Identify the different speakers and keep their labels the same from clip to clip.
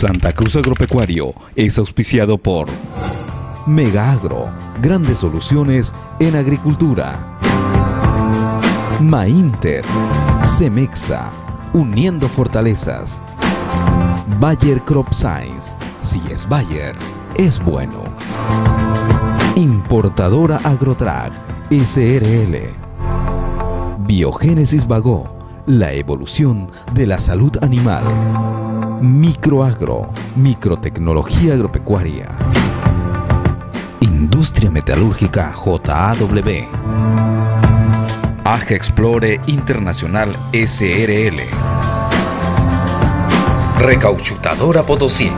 Speaker 1: Santa Cruz Agropecuario es auspiciado por Mega Agro, grandes soluciones en agricultura. Mainter, Cemexa, uniendo fortalezas. Bayer Crop Science, si es Bayer, es bueno. Importadora Agrotrack, SRL. Biogénesis Vago, la evolución de la salud animal. Microagro, microtecnología agropecuaria. Industria Metalúrgica JAW. AG Explore Internacional SRL. Recauchutadora Potosí.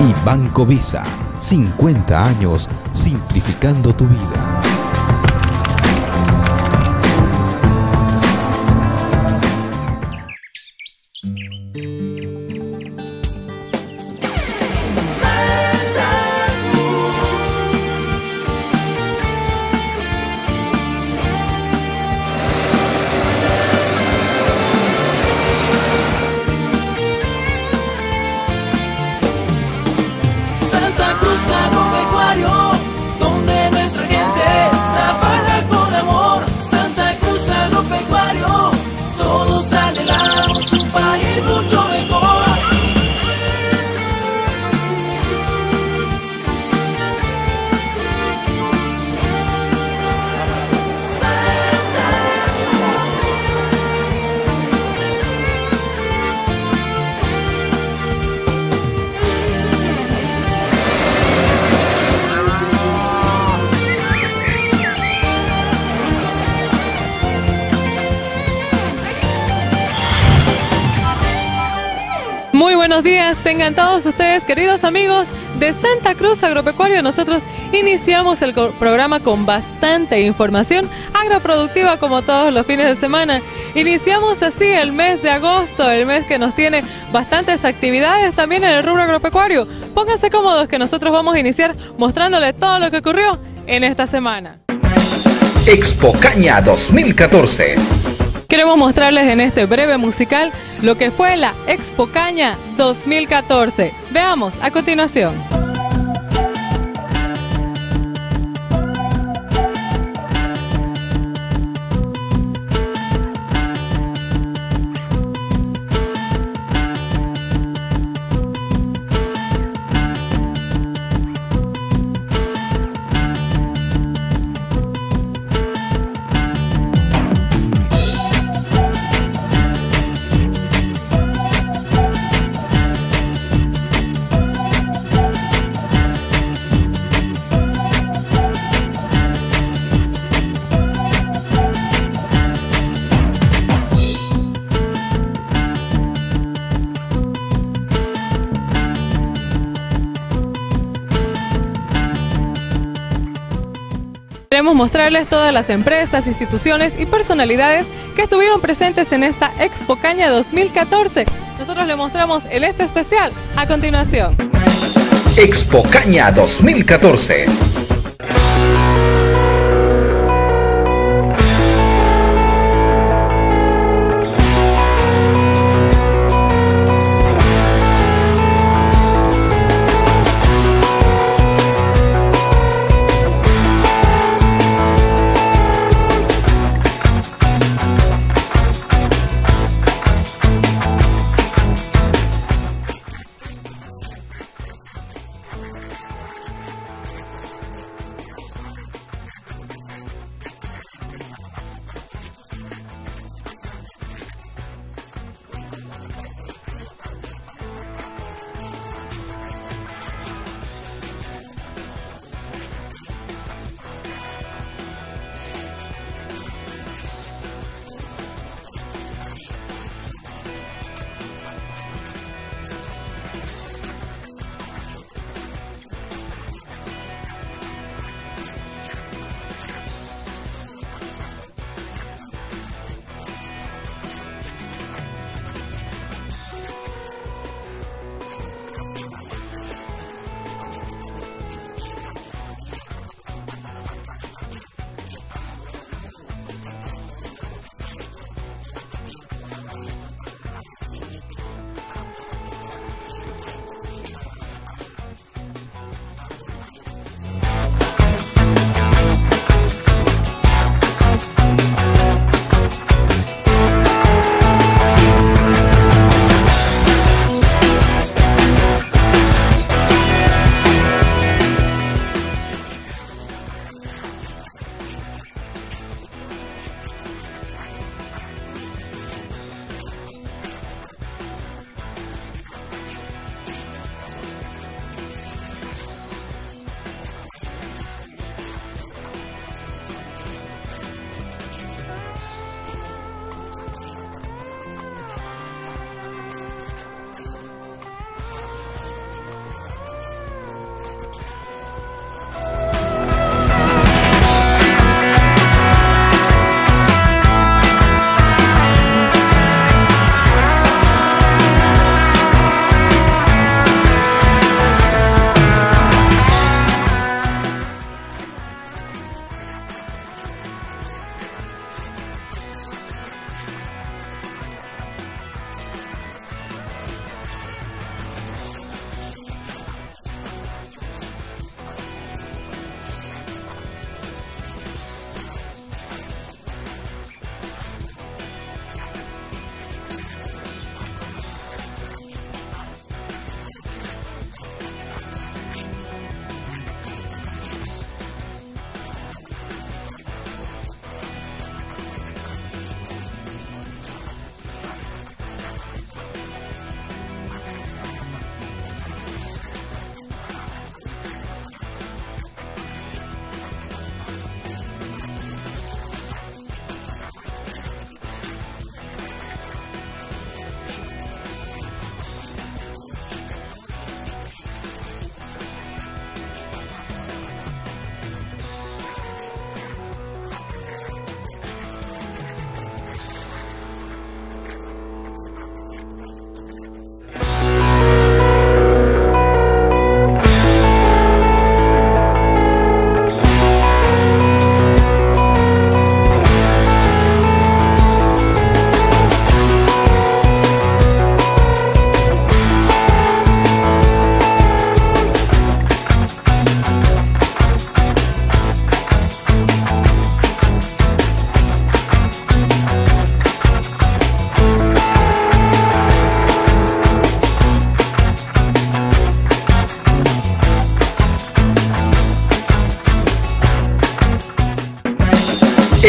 Speaker 1: Y Banco Visa, 50 años simplificando tu vida.
Speaker 2: Tengan todos ustedes, queridos amigos de Santa Cruz Agropecuario. Nosotros iniciamos el programa con bastante información agroproductiva como todos los fines de semana. Iniciamos así el mes de agosto, el mes que nos tiene bastantes actividades también en el rubro agropecuario. Pónganse cómodos que nosotros vamos a iniciar mostrándoles todo lo que ocurrió en esta semana.
Speaker 1: Expo Caña 2014
Speaker 2: Queremos mostrarles en este breve musical lo que fue la Expo Caña 2014. Veamos a continuación. Mostrarles todas las empresas, instituciones y personalidades que estuvieron presentes en esta Expo Caña 2014. Nosotros le mostramos el este especial a continuación.
Speaker 1: Expo Caña 2014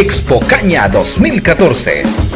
Speaker 3: Expo Caña 2014.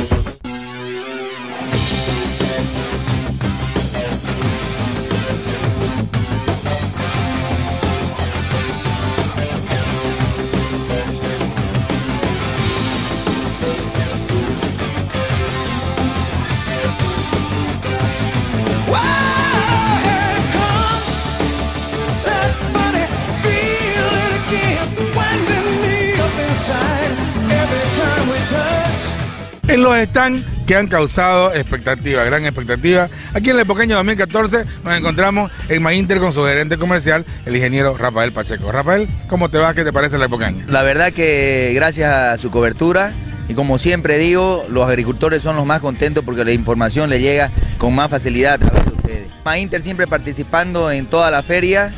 Speaker 4: Que han causado expectativa, gran expectativa. Aquí en el Epoqueño 2014 nos encontramos en Mainter con su gerente comercial, el ingeniero Rafael Pacheco. Rafael, ¿cómo te va? ¿Qué te parece la Epoqueña?
Speaker 5: La verdad que gracias a su cobertura y como siempre digo, los agricultores son los más contentos porque la información le llega con más facilidad a través de ustedes. Mainter siempre participando en toda la feria,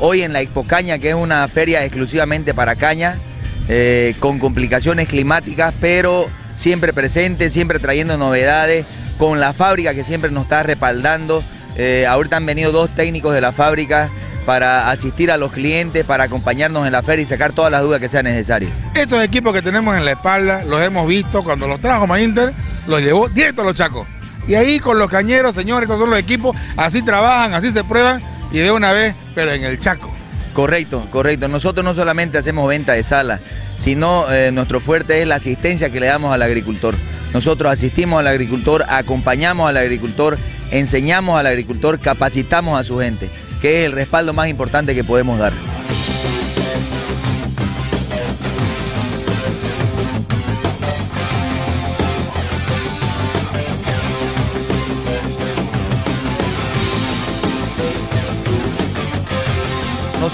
Speaker 5: hoy en la Expocaña, que es una feria exclusivamente para caña, eh, con complicaciones climáticas, pero siempre presente, siempre trayendo novedades, con la fábrica que siempre nos está respaldando. Eh, ahorita han venido dos técnicos de la fábrica para asistir a los clientes, para acompañarnos en la feria y sacar todas las dudas que sean necesarias.
Speaker 4: Estos equipos que tenemos en la espalda los hemos visto cuando los trajo Mainter, los llevó directo a los chacos. Y ahí con los cañeros, señores, estos son los equipos, así trabajan, así se prueban y de una vez, pero en el chaco.
Speaker 5: Correcto, correcto. Nosotros no solamente hacemos venta de sala, sino eh, nuestro fuerte es la asistencia que le damos al agricultor. Nosotros asistimos al agricultor, acompañamos al agricultor, enseñamos al agricultor, capacitamos a su gente, que es el respaldo más importante que podemos dar.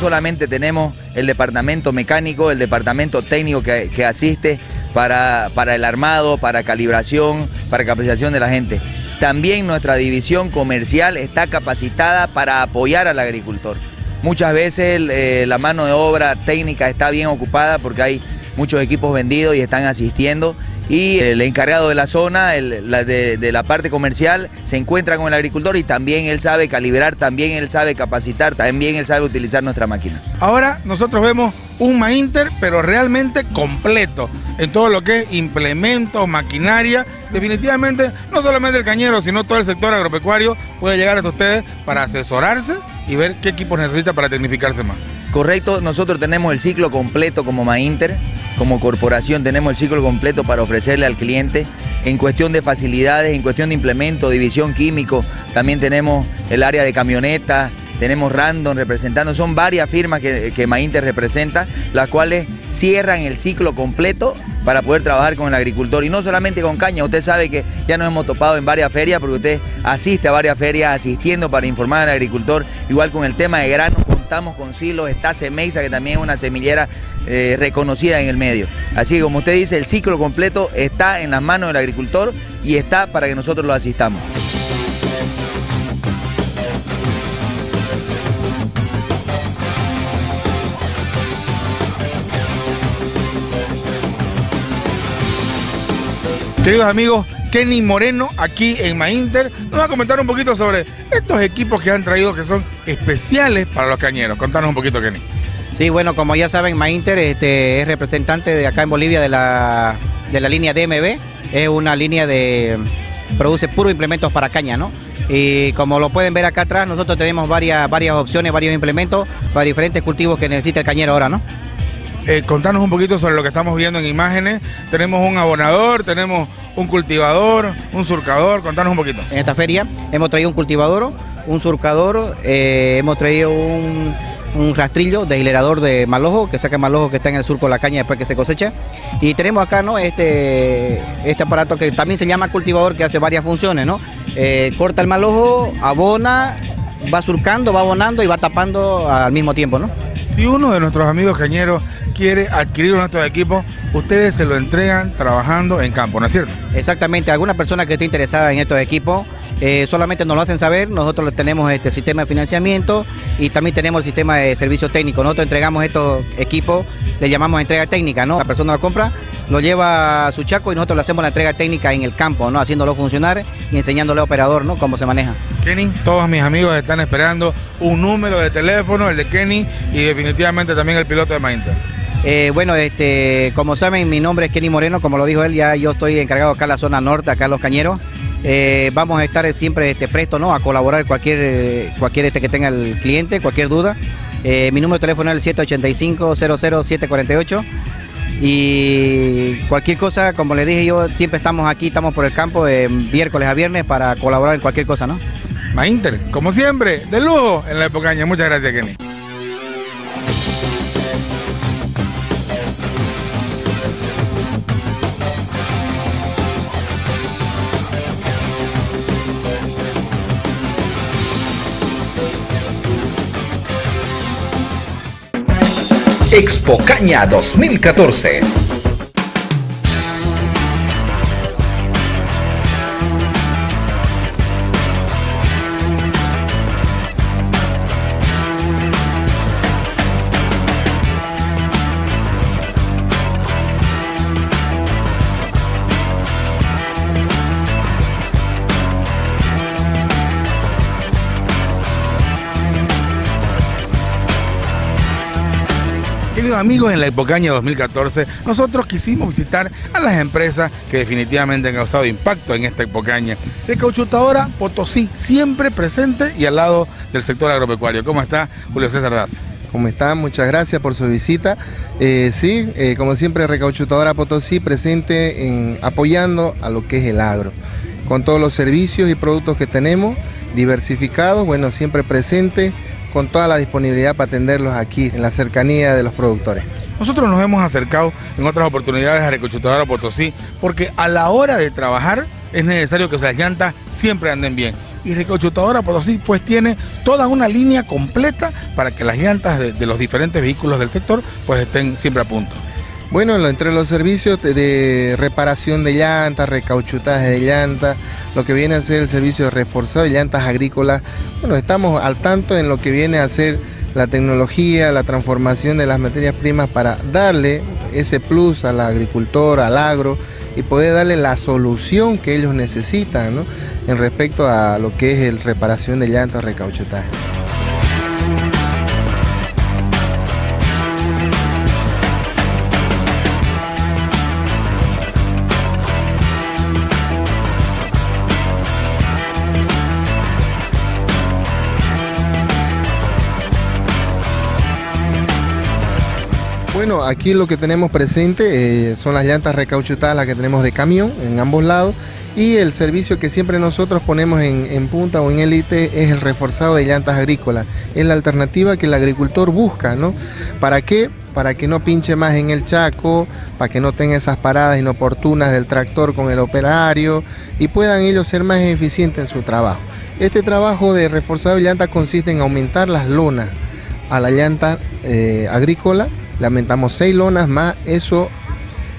Speaker 5: Solamente tenemos el departamento mecánico, el departamento técnico que, asiste para, para el armado, para calibración, para capacitación de la gente. También nuestra división comercial está capacitada para apoyar al agricultor. Muchas veces eh, la mano de obra técnica está bien ocupada porque hay muchos equipos vendidos y están asistiendo y el encargado de la zona, de, la parte comercial, se encuentra con el agricultor y también él sabe calibrar, también él sabe capacitar, también él sabe utilizar nuestra máquina.
Speaker 4: Ahora nosotros vemos un Mainter, pero realmente completo en todo lo que es implementos, maquinaria. Definitivamente, no solamente el cañero, sino todo el sector agropecuario puede llegar hasta ustedes para asesorarse y ver qué equipos necesita para tecnificarse más.
Speaker 5: Correcto, nosotros tenemos el ciclo completo como Mainter como corporación tenemos el ciclo completo para ofrecerle al cliente. En cuestión de facilidades, en cuestión de implemento, división químico, también tenemos el área de camionetas, tenemos Random representando, son varias firmas que, que Mainter representa, las cuales cierran el ciclo completo para poder trabajar con el agricultor. Y no solamente con caña, usted sabe que ya nos hemos topado en varias ferias porque usted asiste a varias ferias asistiendo para informar al agricultor, igual con el tema de grano contamos con silos, está Semeisa que también es una semillera eh, reconocida en el medio. Así que como usted dice, el ciclo completo está en las manos del agricultor y está para que nosotros lo asistamos.
Speaker 4: Queridos amigos, Kenny Moreno aquí en Mainter nos va a comentar un poquito sobre estos equipos que han traído que son especiales para los cañeros. Contanos un poquito, Kenny.
Speaker 6: Sí, bueno, como ya saben, Mainter este, es representante de acá en Bolivia de la, de la línea DMB. Es una línea de... produce puros implementos para caña, ¿no? Y como lo pueden ver acá atrás, nosotros tenemos varias, varias opciones, varios implementos para diferentes cultivos que necesita el cañero ahora, ¿no?
Speaker 4: Eh, contanos un poquito sobre lo que estamos viendo en imágenes. Tenemos un abonador, tenemos un cultivador, un surcador. Contanos un poquito.
Speaker 6: En esta feria hemos traído un cultivador, un surcador, eh, hemos traído un un rastrillo de hilerador de malojo, que saca malojo que está en el surco de la caña después que se cosecha. Y tenemos acá ¿no? este, este aparato que también se llama cultivador, que hace varias funciones. ¿no? Eh, corta el malojo, abona, va surcando, va abonando y va tapando al mismo tiempo. ¿no?
Speaker 4: Si uno de nuestros amigos cañeros quiere adquirir uno de estos equipos, ustedes se lo entregan trabajando en campo, ¿no es cierto?
Speaker 6: Exactamente, alguna persona que esté interesada en estos equipos, eh, solamente nos lo hacen saber, nosotros tenemos este sistema de financiamiento y también tenemos el sistema de servicio técnico. Nosotros entregamos estos equipos, le llamamos entrega técnica, ¿no? La persona lo compra, lo lleva a su chaco y nosotros le hacemos la entrega técnica en el campo, ¿no? Haciéndolo funcionar y enseñándole al operador, ¿no? Cómo se maneja.
Speaker 4: Kenny, todos mis amigos están esperando un número de teléfono, el de Kenny y definitivamente también el piloto de Mainter.
Speaker 6: Eh, bueno, este, como saben, mi nombre es Kenny Moreno, como lo dijo él, ya yo estoy encargado acá en la zona norte, acá en Los Cañeros. Eh, vamos a estar siempre este, presto ¿no? a colaborar cualquier, eh, cualquier este que tenga el cliente, cualquier duda. mi número de teléfono es el 785-00748. Y cualquier cosa, como le dije yo, siempre estamos aquí, estamos por el campo de miércoles a viernes para colaborar en cualquier cosa, ¿no?
Speaker 4: Como siempre, de lujo en la época. Muchas gracias, Kenny.
Speaker 3: Expo Caña 2014.
Speaker 4: Amigos, en la Epocaña 2014 nosotros quisimos visitar a las empresas que definitivamente han causado impacto en esta Epocaña. Recauchutadora Potosí, siempre presente y al lado del sector agropecuario. ¿Cómo está Julio César Daza?
Speaker 7: ¿Cómo está? Muchas gracias por su visita. Eh, sí, eh, como siempre, Recauchutadora Potosí presente en, apoyando a lo que es el agro, con todos los servicios y productos que tenemos, diversificados, bueno, siempre presente con toda la disponibilidad para atenderlos aquí en la cercanía de los productores.
Speaker 4: Nosotros nos hemos acercado en otras oportunidades a Recochutadora Potosí porque a la hora de trabajar es necesario que las llantas siempre anden bien. Y Recochutadora Potosí pues tiene toda una línea completa para que las llantas de, de los diferentes vehículos del sector pues estén siempre a punto.
Speaker 7: Bueno, entre los servicios de, reparación de llantas, recauchutaje de llantas, lo que viene a ser el servicio de reforzado de llantas agrícolas, bueno, estamos al tanto en lo que viene a ser la tecnología, la transformación de las materias primas para darle ese plus al agricultor, al agro y poder darle la solución que ellos necesitan ¿no? en respecto a lo que es el reparación de llantas, recauchutaje. Aquí lo que tenemos presente eh, son las llantas recauchutadas, las que tenemos de camión en ambos lados. Y el servicio que siempre nosotros ponemos en, punta o en élite es el reforzado de llantas agrícolas. Es la alternativa que el agricultor busca, ¿no? ¿Para qué? Para que no pinche más en el chaco, para que no tenga esas paradas inoportunas del tractor con el operario y puedan ellos ser más eficientes en su trabajo. Este trabajo de reforzado de llanta consiste en aumentar las lonas a la llanta eh, agrícola lamentamos seis lonas más, eso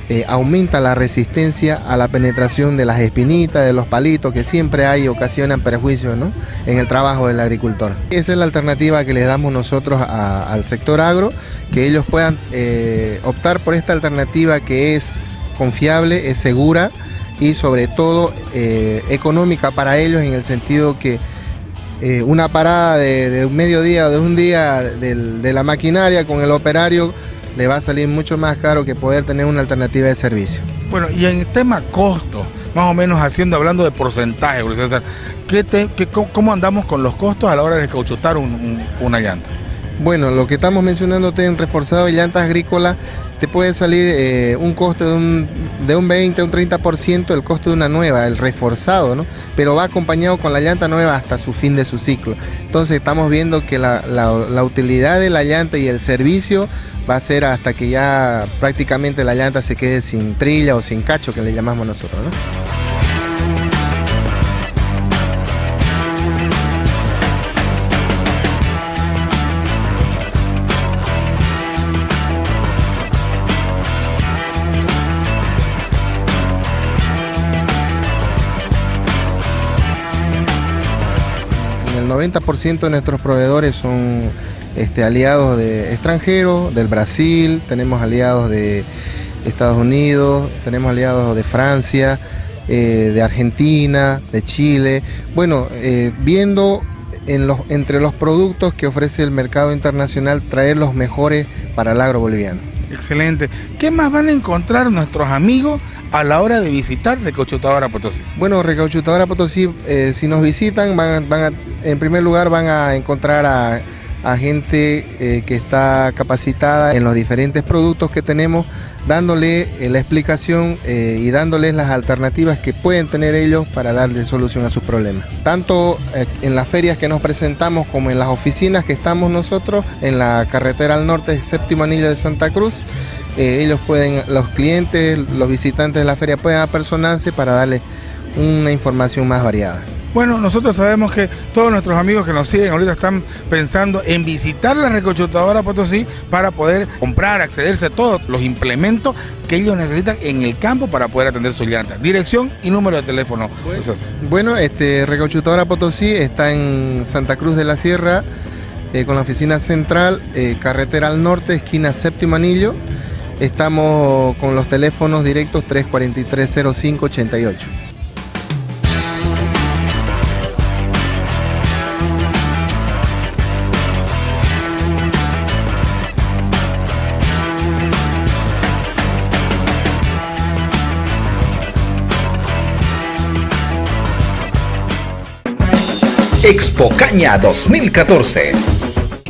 Speaker 7: eh, aumenta la resistencia a la penetración de las espinitas, de los palitos, que siempre hay, ocasionan perjuicios ¿no? en el trabajo del agricultor. Esa es la alternativa que les damos nosotros al sector agro, que ellos puedan eh, optar por esta alternativa que es confiable, es segura y sobre todo eh, económica para ellos en el sentido que una parada de, un mediodía o de un día de la maquinaria con el operario le va a salir mucho más caro que poder tener una alternativa de servicio.
Speaker 4: Bueno, y en el tema costo, más o menos haciendo, hablando de porcentaje, César, cómo, andamos con los costos a la hora de cauchotar una llanta?
Speaker 7: Bueno, lo que estamos mencionándote en reforzado de llantas agrícolas, te puede salir eh, un costo de un, de un 20, un 30% el costo de una nueva, el reforzado, ¿no? Pero va acompañado con la llanta nueva hasta su fin de su ciclo. Entonces estamos viendo que la, la utilidad de la llanta y el servicio va a ser hasta que ya prácticamente la llanta se quede sin trilla o sin cacho que le llamamos nosotros. el 90% de nuestros proveedores son este, aliados de extranjeros, del Brasil, tenemos aliados de Estados Unidos, tenemos aliados de Francia, eh, de Argentina, de Chile. Bueno, eh, viendo entre los productos que ofrece el mercado internacional, traer los mejores para el agro boliviano.
Speaker 4: Excelente. ¿Qué más van a encontrar nuestros amigos a la hora de visitar Recauchutadora Potosí?
Speaker 7: Bueno, Recauchutadora Potosí, eh, si nos visitan, van van en primer lugar van a encontrar a, a gente eh, que está capacitada en los diferentes productos que tenemos, dándole eh, la explicación eh, y dándoles las alternativas que pueden tener ellos para darle solución a sus problemas. Tanto eh, en las ferias que nos presentamos como en las oficinas que estamos nosotros, en la carretera al norte, séptimo anillo de Santa Cruz, ellos pueden, los clientes, los visitantes de la feria pueden apersonarse para darle una información más variada.
Speaker 4: Bueno, nosotros sabemos que todos nuestros amigos que nos siguen ahorita están pensando en visitar la recochutadora Potosí para poder comprar, accederse a todos los implementos que ellos necesitan en el campo para poder atender sus llantas. Dirección y número de teléfono. Así.
Speaker 7: Bueno, este Recauchutadora Potosí está en Santa Cruz de la Sierra, eh, con la oficina central, eh, carretera al norte, esquina séptimo anillo. Estamos con los teléfonos directos 343-0588.
Speaker 3: Expo Caña 2014.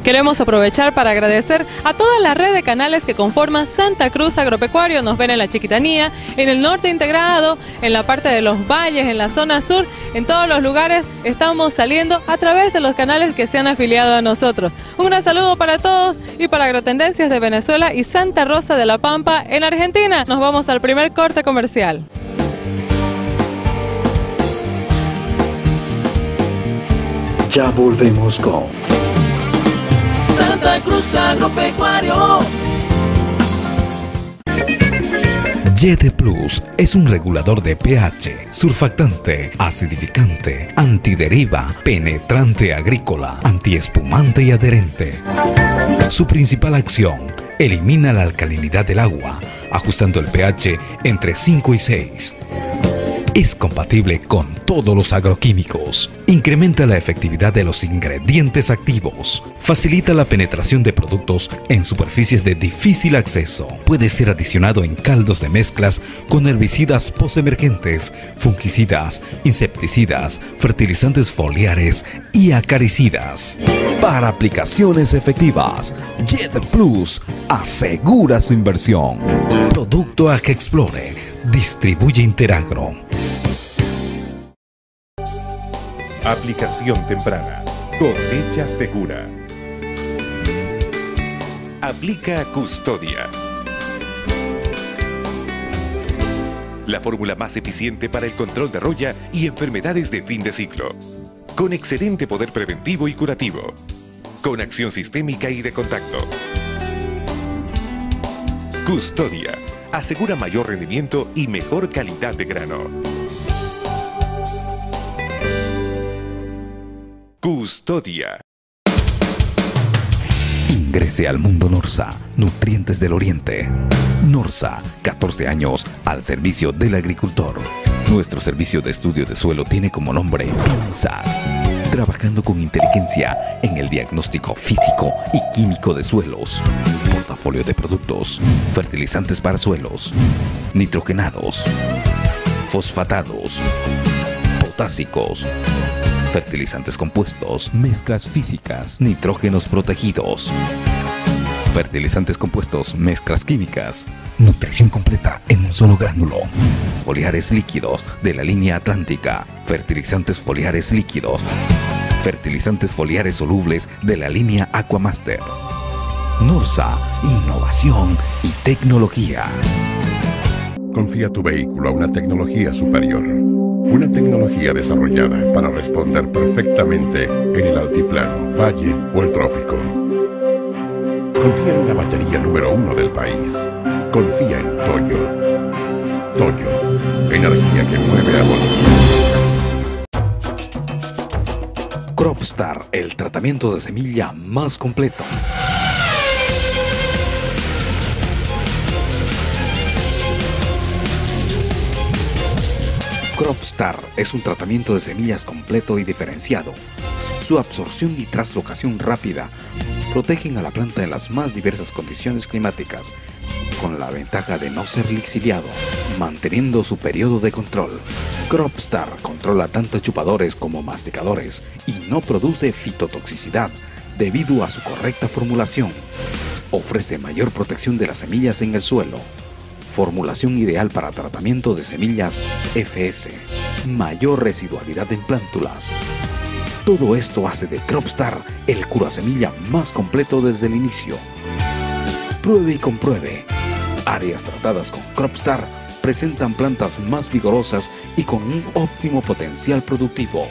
Speaker 8: Queremos aprovechar para agradecer a toda la red de canales que conforman Santa Cruz Agropecuario. Nos ven en la Chiquitanía, en el norte integrado, en la parte de los valles, en la zona sur, en todos los lugares estamos saliendo a través de los canales que se han afiliado a nosotros. Un saludo para todos y para Agrotendencias de Venezuela y Santa Rosa de la Pampa en Argentina. Nos vamos al primer corte comercial.
Speaker 1: Ya volvemos con
Speaker 9: Santa Cruz Agropecuario.
Speaker 1: YD Plus es un regulador de pH, surfactante, acidificante, antideriva, penetrante agrícola, antiespumante y adherente. Su principal acción, elimina la alcalinidad del agua, ajustando el pH entre 5 y 6. Es compatible con todos los agroquímicos. Incrementa la efectividad de los ingredientes activos. Facilita la penetración de productos en superficies de difícil acceso. Puede ser adicionado en caldos de mezclas con herbicidas posemergentes, fungicidas, insecticidas, fertilizantes foliares y acaricidas. Para aplicaciones efectivas, Jet Plus asegura su inversión. Producto a que explore. Distribuye Interagro.
Speaker 10: Aplicación temprana. Cosecha segura. Aplica Custodia. La fórmula más eficiente para el control de roya y enfermedades de fin de ciclo. Con excelente poder preventivo y curativo. Con acción sistémica y de contacto. Custodia. Asegura mayor rendimiento y mejor calidad de grano. Custodia.
Speaker 1: Ingrese al mundo Norsa, Nutrientes del Oriente. Norsa, 14 años al servicio del agricultor. Nuestro servicio de estudio de suelo tiene como nombre INSAT, trabajando con inteligencia en el diagnóstico físico y químico de suelos, portafolio de productos, fertilizantes para suelos, nitrogenados, fosfatados, potásicos, fertilizantes compuestos, mezclas físicas, nitrógenos protegidos, fertilizantes compuestos, mezclas químicas, nutrición completa en un solo gránulo, foliares líquidos de la línea atlántica, fertilizantes foliares líquidos, fertilizantes foliares solubles de la línea Aquamaster. Norsa, innovación y tecnología.
Speaker 11: Confía tu vehículo a una tecnología superior. Una tecnología desarrollada para responder perfectamente en el altiplano, valle o el trópico. Confía en la batería número uno del país. Confía en Toyo. Toyo, energía que mueve a Bolivia.
Speaker 1: Cropstar, el tratamiento de semilla más completo. Cropstar es un tratamiento de semillas completo y diferenciado. Su absorción y traslocación rápida protegen a la planta en las más diversas condiciones climáticas, con la ventaja de no ser lixiviado, manteniendo su periodo de control. Cropstar controla tanto chupadores como masticadores y no produce fitotoxicidad debido a su correcta formulación. Ofrece mayor protección de las semillas en el suelo. Formulación ideal para tratamiento de semillas FS. Mayor residualidad en plántulas. Todo esto hace de Cropstar el curasemilla más completo desde el inicio. Pruebe y compruebe. Áreas tratadas con Cropstar presentan plantas más vigorosas y con un óptimo potencial productivo.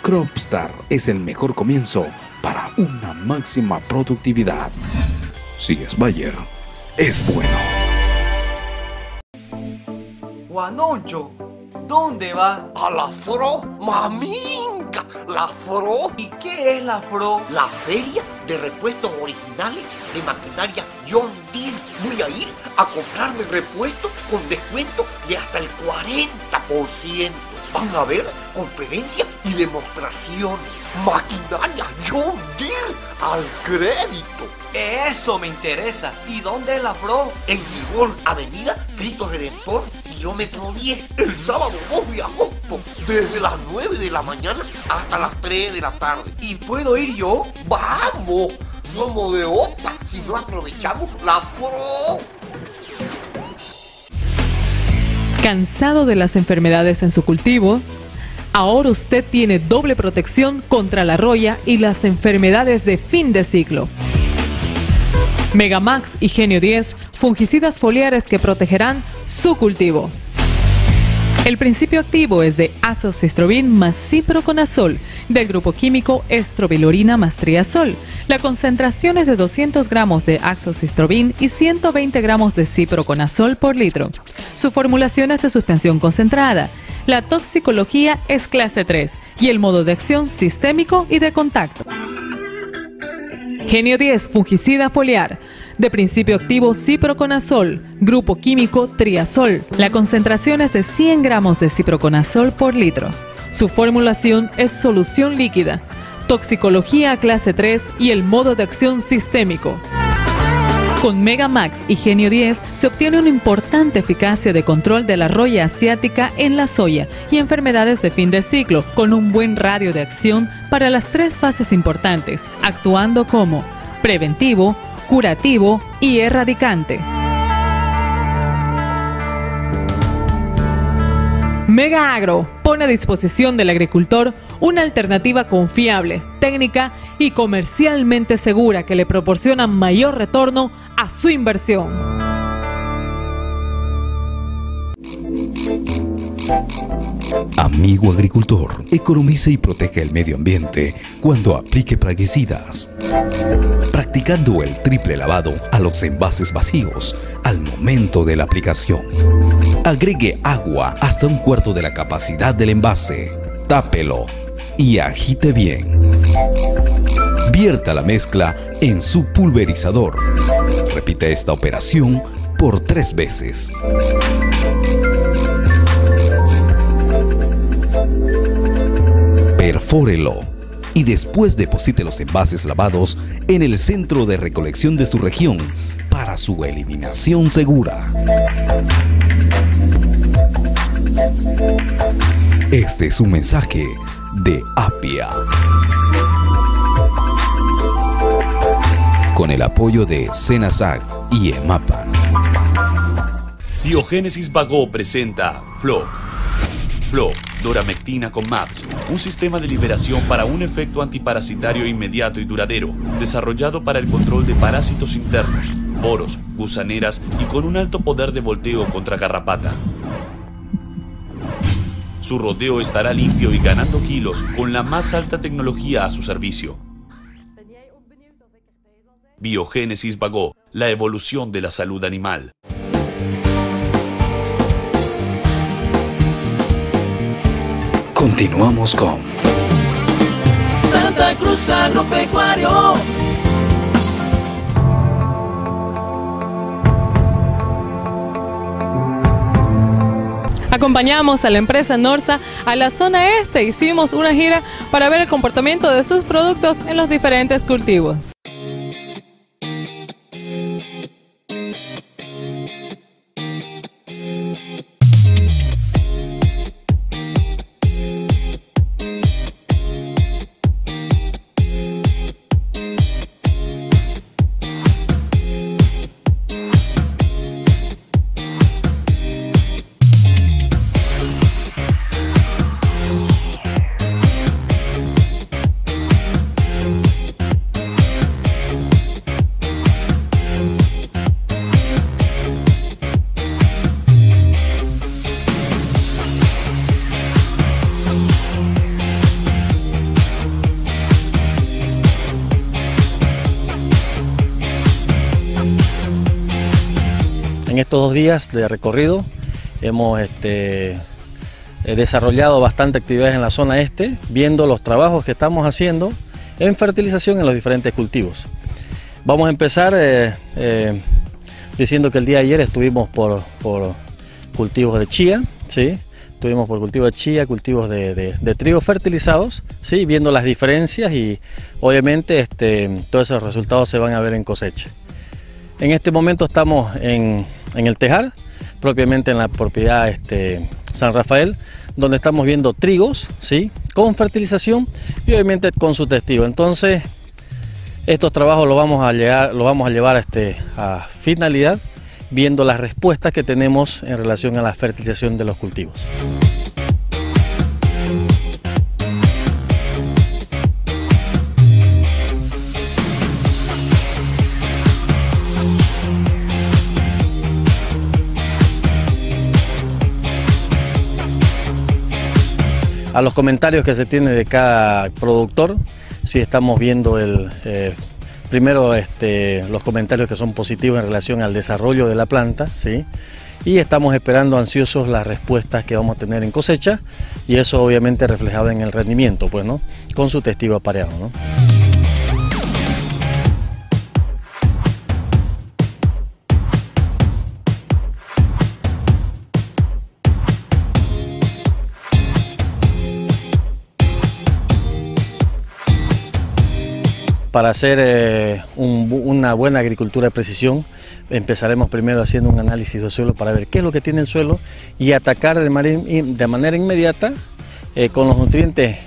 Speaker 1: Cropstar es el mejor comienzo para una máxima productividad. Si es Bayer, es bueno.
Speaker 9: Juanoncho, ¿dónde va?
Speaker 12: A la FRO, maminca, la FRO.
Speaker 9: ¿Y qué es la FRO?
Speaker 12: La feria de repuestos originales de maquinaria John Deere. Voy a ir a comprarme repuestos con descuento de hasta el 40%. Van a haber conferencias y demostraciones. Maquinaria John Deere al crédito.
Speaker 9: Eso me interesa. ¿Y dónde es la FRO?
Speaker 12: En Libor, Avenida Cristo Redentor, kilómetro 10, el sábado 2 de agosto, desde las 9 de la mañana hasta las 3 de la tarde.
Speaker 9: ¿Y puedo ir yo?
Speaker 12: ¡Vamos! Somos de OPA si no aprovechamos la FRO.
Speaker 8: ¿Cansado de las enfermedades en su cultivo? Ahora usted tiene doble protección contra la roya y las enfermedades de fin de ciclo. Megamax y Genio 10, fungicidas foliares que protegerán su cultivo. El principio activo es de azocistrobin más ciproconazol del grupo químico estrobilurina más triazol. La concentración es de 200 gramos de azocistrobin y 120 gramos de ciproconazol por litro. Su formulación es de suspensión concentrada. La toxicología es clase 3 y el modo de acción sistémico y de contacto. Genio 10, fungicida foliar. De principio activo ciproconazol, grupo químico triazol. La concentración es de 100 gramos de ciproconazol por litro. Su formulación es solución líquida. Toxicología clase 3 y el modo de acción sistémico. Con Megamax y Genio 10 se obtiene una importante eficacia de control de la roya asiática en la soya y enfermedades de fin de ciclo, con un buen radio de acción para las tres fases importantes, actuando como preventivo, curativo y erradicante. Mega Agro pone a disposición del agricultor una alternativa confiable, técnica y comercialmente segura que le proporciona mayor retorno a su inversión.
Speaker 1: Amigo agricultor, economice y protege el medio ambiente cuando aplique plaguicidas. Practicando el triple lavado a los envases vacíos al momento de la aplicación. Agregue agua hasta un cuarto de la capacidad del envase. Tápelo y agite bien. Vierta la mezcla en su pulverizador. Repite esta operación por tres veces. Perfórelo y después deposite los envases lavados en el centro de recolección de su región para su eliminación segura. Este es un mensaje de Apia. Con el apoyo de Senasag y EMAPA.
Speaker 13: Biogénesis Vago presenta Flock. Flock, doramectina con MAPS, un sistema de liberación para un efecto antiparasitario inmediato y duradero, desarrollado para el control de parásitos internos, poros, gusaneras y con un alto poder de volteo contra garrapata. Su rodeo estará limpio y ganando kilos con la más alta tecnología a su servicio. Biogénesis Vago, la evolución de la salud animal.
Speaker 1: Continuamos con
Speaker 9: Santa Cruz Agropecuario.
Speaker 8: Acompañamos a la empresa Norsa a la zona este. Hicimos una gira para ver el comportamiento de sus productos en los diferentes cultivos.
Speaker 14: Estos dos días de recorrido hemos este, eh, desarrollado bastante actividades en la zona este, viendo los trabajos que estamos haciendo en fertilización en los diferentes cultivos. Vamos a empezar eh, eh, diciendo que el día de ayer estuvimos por, cultivos de chía, ¿sí? Estuvimos por cultivos de chía, cultivos de, trigo fertilizados, ¿sí? viendo las diferencias y obviamente este, todos esos resultados se van a ver en cosecha. En este momento estamos en, el Tejar, propiamente en la propiedad este, San Rafael, donde estamos viendo trigos, ¿sí? con fertilización y obviamente con su testigo. Entonces, estos trabajos los vamos a, llevar, vamos a llevar este, a finalidad viendo las respuestas que tenemos en relación a la fertilización de los cultivos. A los comentarios que se tiene de cada productor, si estamos viendo el, eh, primero este, los comentarios que son positivos en relación al desarrollo de la planta, ¿sí? y estamos esperando ansiosos las respuestas que vamos a tener en cosecha y eso obviamente reflejado en el rendimiento, pues, ¿no? con su testigo apareado. ¿no? Para hacer eh, una buena agricultura de precisión, empezaremos primero haciendo un análisis del suelo para ver qué es lo que tiene el suelo y atacar de manera, inmediata eh, con los nutrientes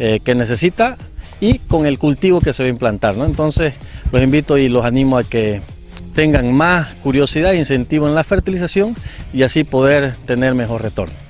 Speaker 14: eh, que necesita y con el cultivo que se va a implantar. Entonces los invito y los animo a que tengan más curiosidad e incentivo en la fertilización y así poder tener mejor retorno.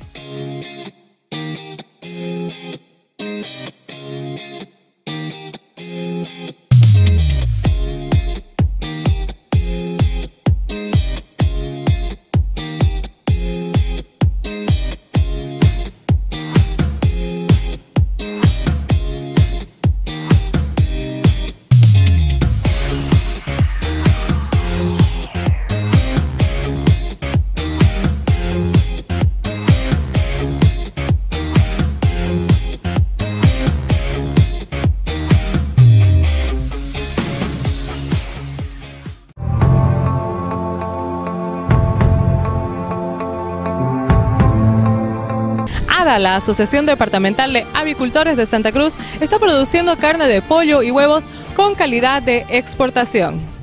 Speaker 8: La Asociación Departamental de Avicultores de Santa Cruz está produciendo carne de pollo y huevos con calidad de exportación.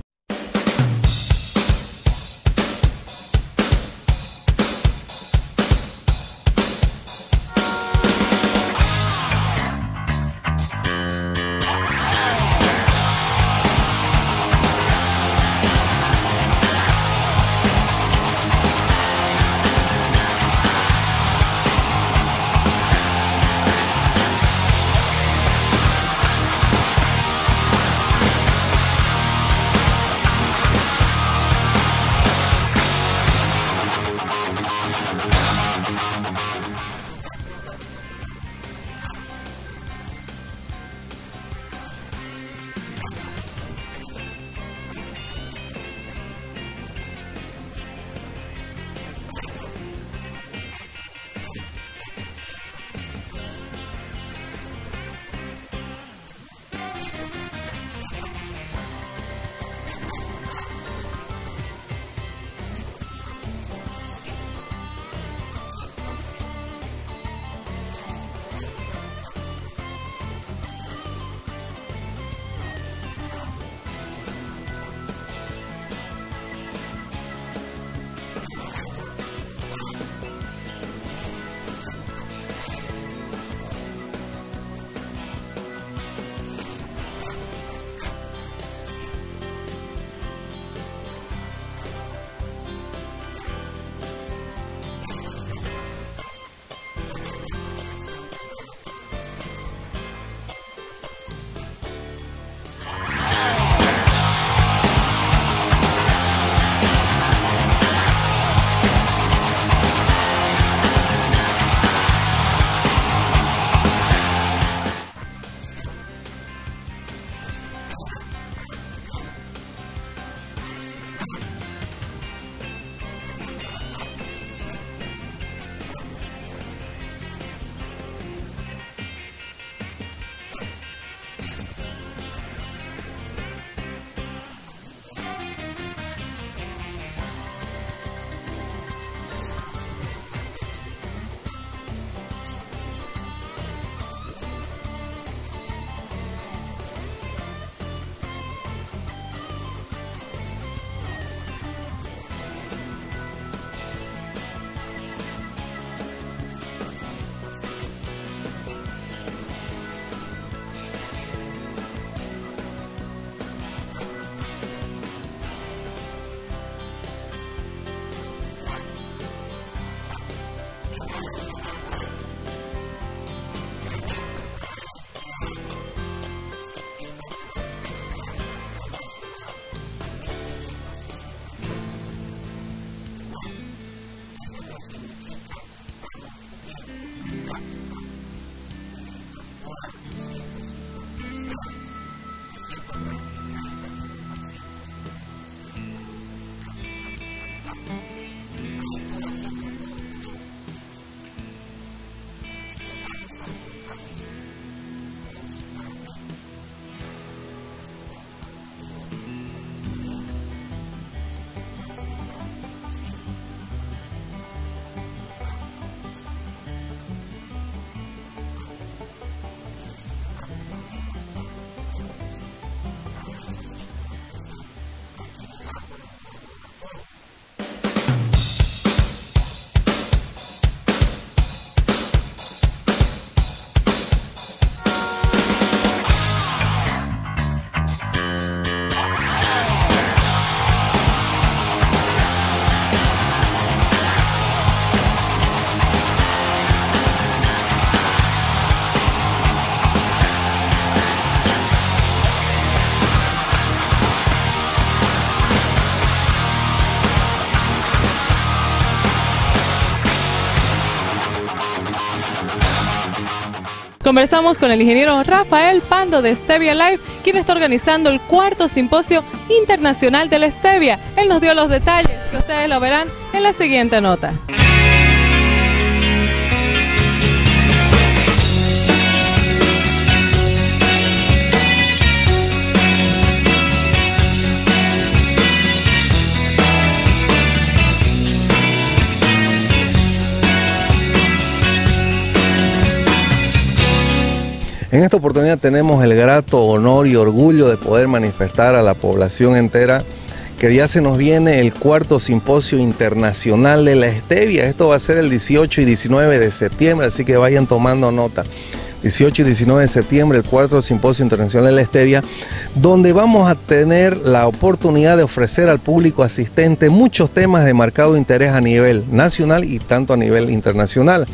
Speaker 8: Conversamos con el ingeniero Rafael Pando de Stevia Life, quien está organizando el cuarto simposio internacional de la stevia. Él nos dio los detalles, que ustedes lo verán en la siguiente nota.
Speaker 15: En esta oportunidad tenemos el grato honor y orgullo de poder manifestar a la población entera que ya se nos viene el cuarto simposio internacional de la stevia. Esto va a ser el 18 y 19 de septiembre, así que vayan tomando nota. 18 y 19 de septiembre, el cuarto simposio internacional de la stevia, donde vamos a tener la oportunidad de ofrecer al público asistente muchos temas de marcado interés a nivel nacional y tanto a nivel internacional.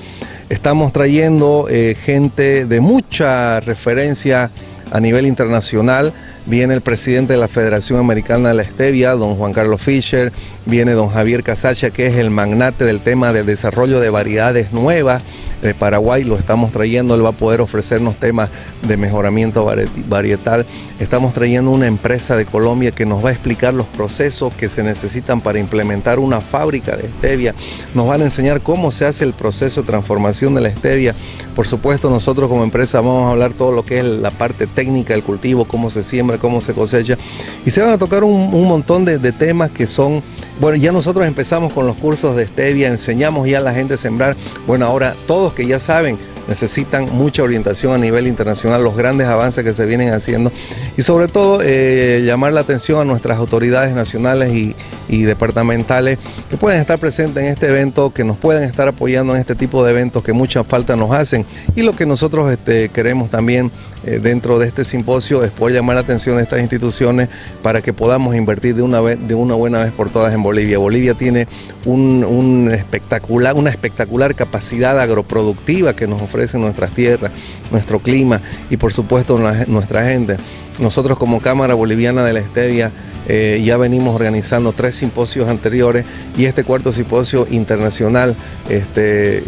Speaker 15: Estamos trayendo eh, gente de mucha referencia a nivel internacional. Viene el presidente de la Federación Americana de la Stevia, don Juan Carlos Fischer. Viene don Javier Casacha, que es el magnate del tema del desarrollo de variedades nuevas de Paraguay. Lo estamos trayendo, él va a poder ofrecernos temas de mejoramiento varietal. Estamos trayendo una empresa de Colombia que nos va a explicar los procesos que se necesitan para implementar una fábrica de stevia. Nos van a enseñar cómo se hace el proceso de transformación de la stevia. Por supuesto, nosotros como empresa vamos a hablar todo lo que es la parte técnica del cultivo, cómo se siembra, cómo se cosecha. Y se van a tocar un, montón de, de, temas que son, bueno, ya nosotros empezamos con los cursos de stevia, enseñamos ya a la gente a sembrar. Bueno, ahora todos que ya saben, necesitan mucha orientación a nivel internacional, los grandes avances que se vienen haciendo. Y sobre todo eh, llamar la atención a nuestras autoridades nacionales y, departamentales que pueden estar presentes en este evento, que nos pueden estar apoyando en este tipo de eventos que mucha falta nos hacen y lo que nosotros este, queremos también eh, dentro de este simposio es poder llamar la atención de estas instituciones para que podamos invertir de una, vez, de una buena vez por todas en Bolivia. Bolivia tiene un, espectacular, una espectacular capacidad agroproductiva que nos ofrece nuestras tierras, nuestro clima y por supuesto nuestra gente. Nosotros como Cámara Boliviana de la Stevia eh, ya venimos organizando tres simposios anteriores y este cuarto simposio internacional este,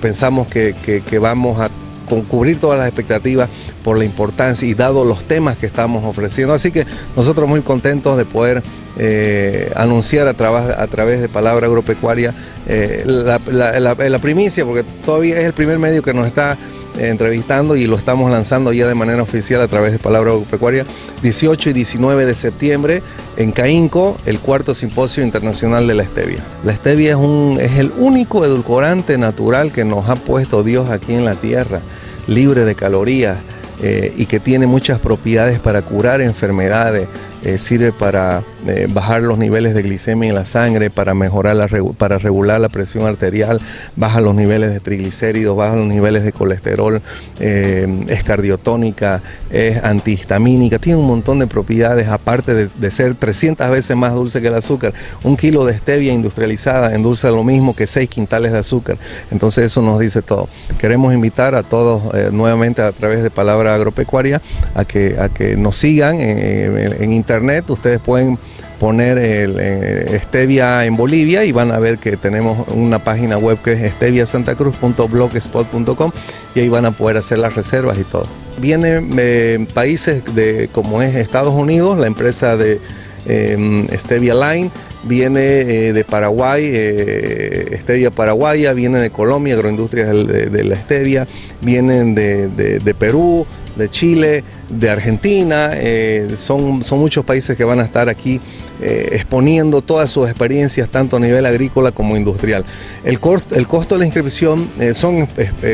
Speaker 15: pensamos que vamos a con cubrir todas las expectativas por la importancia y dado los temas que estamos ofreciendo. Así que nosotros muy contentos de poder eh, anunciar a, a, través de Palabra Agropecuaria eh, la primicia, porque todavía es el primer medio que nos está entrevistando y lo estamos lanzando ya de manera oficial a través de Palabra Agropecuaria 18 y 19 de septiembre en Caínco, el cuarto simposio internacional de la stevia. La stevia es, un, es el único edulcorante natural que nos ha puesto Dios aquí en la tierra, libre de calorías, eh, y que tiene muchas propiedades para curar enfermedades, eh, sirve para eh, bajar los niveles de glicemia en la sangre, para mejorar la, para regular la presión arterial, baja los niveles de triglicéridos, baja los niveles de colesterol, es cardiotónica, es antihistamínica, tiene un montón de propiedades aparte de, ser 300 veces más dulce que el azúcar. Un kilo de stevia industrializada endulza lo mismo que 6 quintales de azúcar. Entonces eso nos dice todo. Queremos invitar a todos nuevamente a través de palabras agropecuaria a que, a que nos sigan en, internet. Ustedes pueden poner el, eh, Stevia en Bolivia y van a ver que tenemos una página web que es steviasantacruz.blogspot.com y ahí van a poder hacer las reservas y todo. Vienen eh, países de, como es Estados Unidos, la empresa de eh, Stevia Line, viene de Paraguay, Stevia Paraguaya, viene de Colombia, Agroindustrias de, la Stevia, vienen de, de Perú, de Chile, de Argentina, eh, son, son muchos países que van a estar aquí eh, exponiendo todas sus experiencias, tanto a nivel agrícola como industrial. El, costo de la inscripción eh, son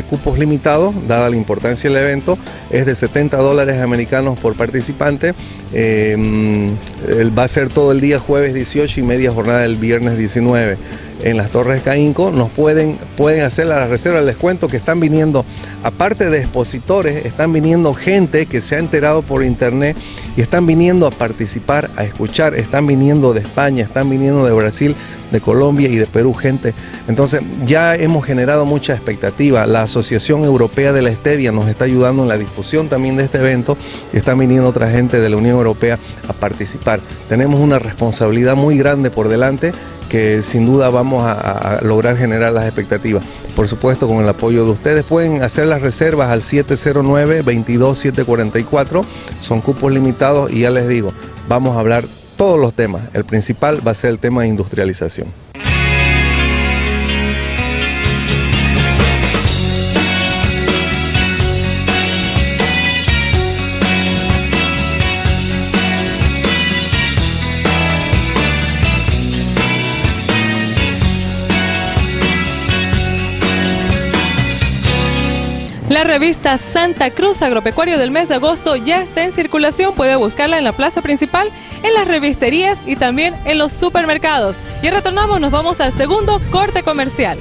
Speaker 15: cupos limitados, dada la importancia del evento, es de 70 dólares americanos por participante. va a ser todo el día jueves 18 y media jornada el viernes 19 en las Torres Caínco, nos pueden, pueden hacer la reserva del descuento que están viniendo, aparte de expositores, están viniendo gente que se ha enterado por internet y están viniendo a participar, a escuchar, están viniendo de España, están viniendo de Brasil, de Colombia y de Perú, gente. Entonces ya hemos generado mucha expectativa. La Asociación Europea de la Stevia nos está ayudando en la difusión también de este evento y están viniendo otra gente de la Unión Europea a participar. Tenemos una responsabilidad muy grande por delante que sin duda vamos a, lograr generar las expectativas. Por supuesto, con el apoyo de ustedes pueden hacer las reservas al 709-22744. Son cupos limitados y ya les digo, vamos a hablar todos los temas. El principal va a ser el tema de industrialización.
Speaker 8: Revista Santa Cruz Agropecuario del mes de agosto ya está en circulación. Puede buscarla en la plaza principal, en las revisterías y también en los supermercados. Y retornamos, nos vamos al segundo corte comercial.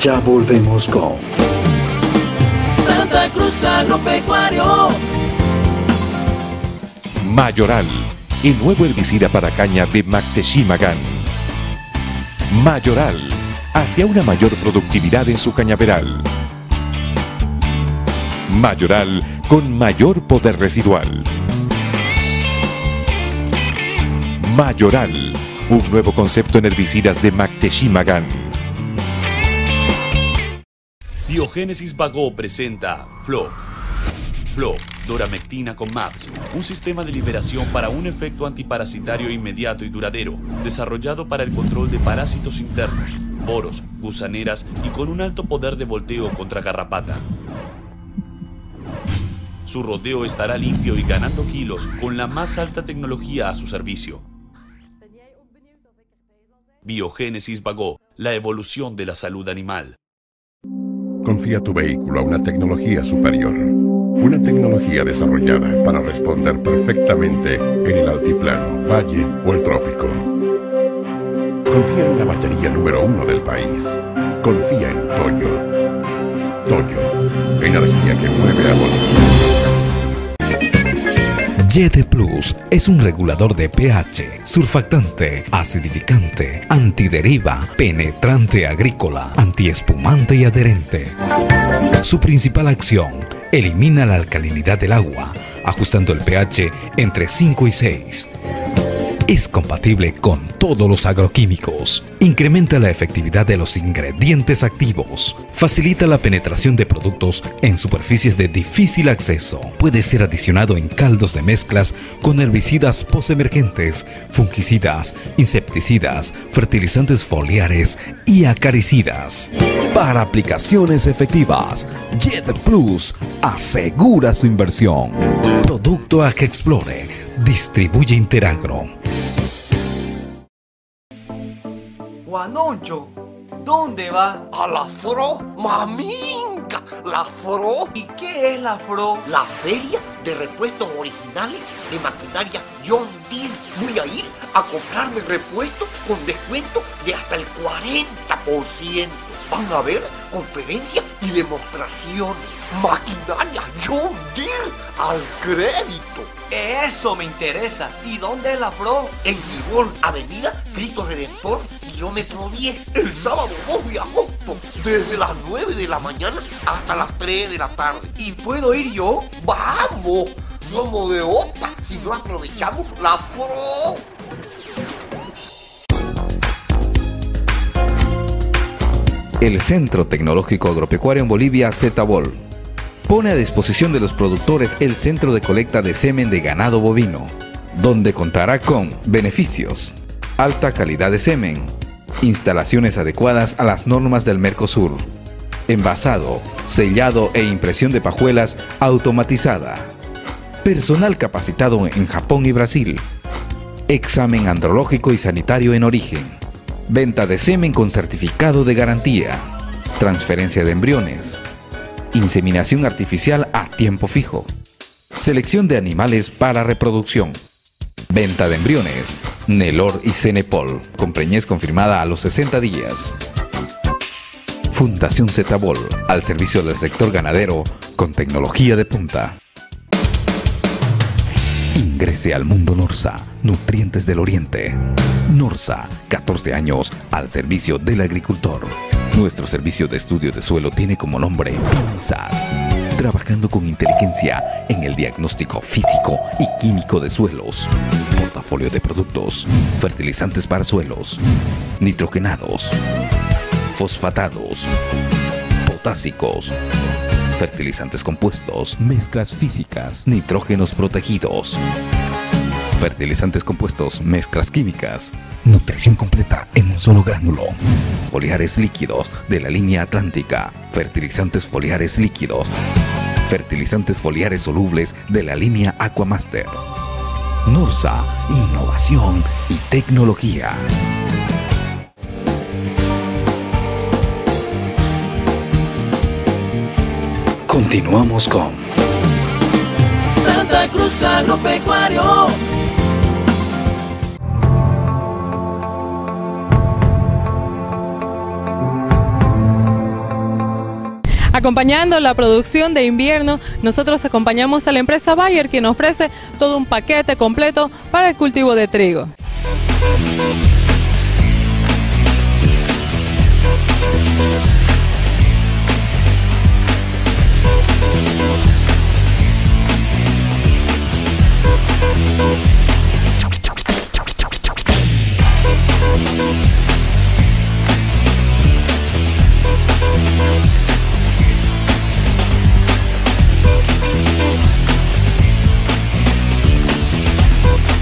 Speaker 1: Ya volvemos con
Speaker 10: Mayoral, el nuevo herbicida para caña de Macteshimagan. Mayoral, hacia una mayor productividad en su cañaveral. Mayoral, con mayor poder residual. Mayoral, un nuevo concepto en herbicidas de Macteshimagan.
Speaker 13: Biogénesis Vago presenta Flock. Flock, doramectina con MAPS, un sistema de liberación para un efecto antiparasitario inmediato y duradero, desarrollado para el control de parásitos internos, poros, gusaneras y con un alto poder de volteo contra garrapata. Su rodeo estará limpio y ganando kilos con la más alta tecnología a su servicio. Biogénesis Vago, la evolución de la salud animal.
Speaker 11: Confía tu vehículo a una tecnología superior. Una tecnología desarrollada para responder perfectamente en el altiplano, valle o el trópico. Confía en la batería número uno del país. Confía en Toyo. Toyo, energía que mueve a Bolivia.
Speaker 1: YD Plus es un regulador de pH, surfactante, acidificante, antideriva, penetrante agrícola, antiespumante y adherente. Su principal acción, elimina la alcalinidad del agua, ajustando el pH entre 5 y 6. Es compatible con todos los agroquímicos. Incrementa la efectividad de los ingredientes activos. Facilita la penetración de productos en superficies de difícil acceso. Puede ser adicionado en caldos de mezclas con herbicidas posemergentes, fungicidas, insecticidas, fertilizantes foliares y acaricidas. Para aplicaciones efectivas, Jet Plus asegura su inversión. Producto a que explore. Distribuye Interagro.
Speaker 9: Juanoncho, ¿dónde va?
Speaker 12: A la FRO, maminga, la FRO.
Speaker 9: ¿Y qué es la FRO?
Speaker 12: La feria de repuestos originales de maquinaria John Deere. Voy a ir a comprarme repuestos con descuento de hasta el 40%. Van a haber conferencias y demostraciones. Maquinaria John Deere al crédito.
Speaker 9: Eso me interesa. ¿Y dónde es la FRO?
Speaker 12: En Gibón, Avenida Cristo Redentor, kilómetro 10, el sábado 2 de agosto, desde las 9 de la mañana hasta las 3 de la tarde.
Speaker 9: ¿Y puedo ir yo?
Speaker 12: ¡Vamos! Somos de OPA si no aprovechamos la FRO.
Speaker 1: El Centro Tecnológico Agropecuario en Bolivia, ZBOL, pone a disposición de los productores el centro de colecta de semen de ganado bovino, donde contará con beneficios, alta calidad de semen, instalaciones adecuadas a las normas del Mercosur, envasado, sellado e impresión de pajuelas automatizada, personal capacitado en Japón y Brasil, examen andrológico y sanitario en origen, venta de semen con certificado de garantía, transferencia de embriones, inseminación artificial a tiempo fijo, selección de animales para reproducción, venta de embriones, Nelor y Cenepol, con preñez confirmada a los 60 días. Fundación Zetabol, al servicio del sector ganadero con tecnología de punta. Ingrese al mundo Norsa, Nutrientes del Oriente. Norsa, 14 años al servicio del agricultor. Nuestro servicio de estudio de suelo tiene como nombre INSAT, trabajando con inteligencia en el diagnóstico físico y químico de suelos, portafolio de productos, fertilizantes para suelos, nitrogenados, fosfatados, potásicos, fertilizantes compuestos, mezclas físicas, nitrógenos protegidos, fertilizantes compuestos, mezclas químicas, nutrición completa en un solo gránulo, foliares líquidos de la línea atlántica, fertilizantes foliares líquidos, fertilizantes foliares solubles de la línea Aquamaster. Norsa, innovación y tecnología. Continuamos con
Speaker 2: Santa Cruz Agropecuario.
Speaker 8: Acompañando la producción de invierno, nosotros acompañamos a la empresa Bayer, quien ofrece todo un paquete completo para el cultivo de trigo.